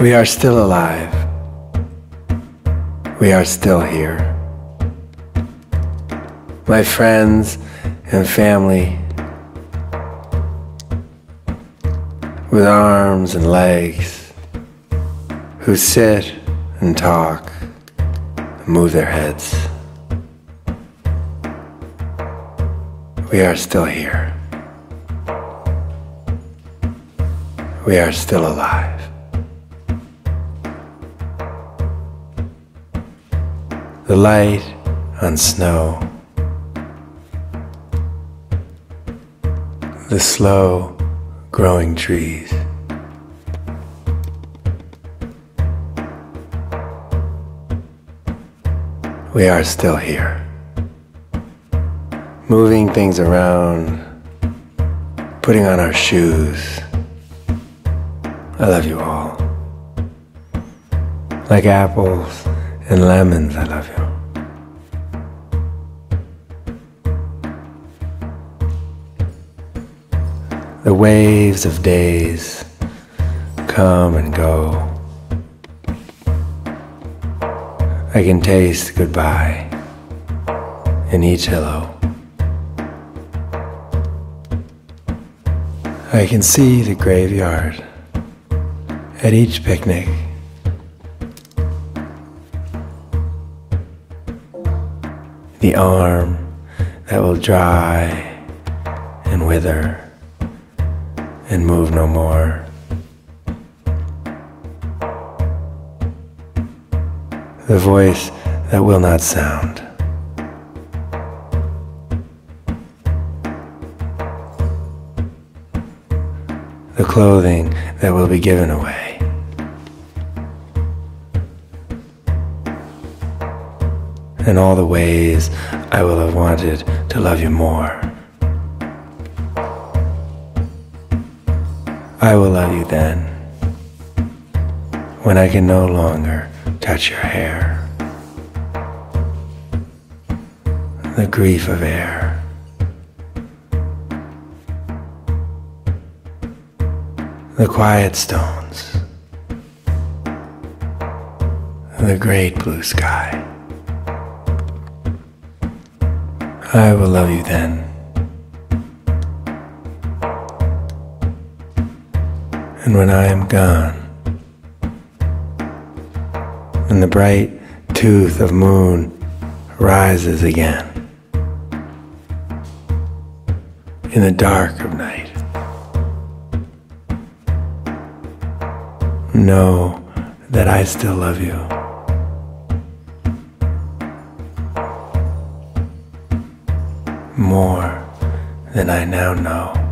We are still alive. We are still here. My friends and family with arms and legs who sit and talk and move their heads. We are still here. We are still alive. The light on snow. The slow growing trees. We are still here. Moving things around, putting on our shoes. I love you all. Like apples and lemons, I love you. The waves of days come and go. I can taste goodbye in each hello. I can see the graveyard at each picnic. The arm that will dry and wither and move no more. The voice that will not sound. The clothing that will be given away. And all the ways I will have wanted to love you more. I will love you then, when I can no longer touch your hair. The grief of air. The quiet stones. The great blue sky. I will love you then. And when I am gone, and the bright tooth of moon rises again in the dark of night, know that I still love you. More than I now know.